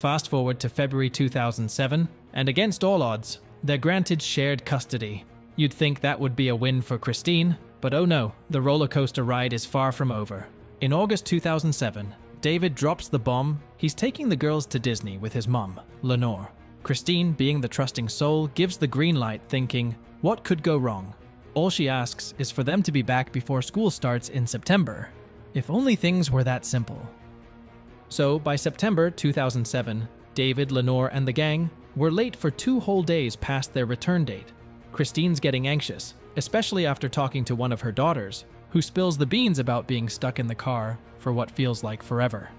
Fast forward to February 2007, and against all odds, they're granted shared custody. You'd think that would be a win for Christine, but oh no, the roller coaster ride is far from over. In August 2007, David drops the bomb. He's taking the girls to Disney with his mum, Lenore. Christine, being the trusting soul, gives the green light, thinking, what could go wrong? All she asks is for them to be back before school starts in September. If only things were that simple. So, by September 2007, David, Lenore, and the gang were late for two whole days past their return date. Christine's getting anxious, especially after talking to one of her daughters, who spills the beans about being stuck in the car for what feels like forever.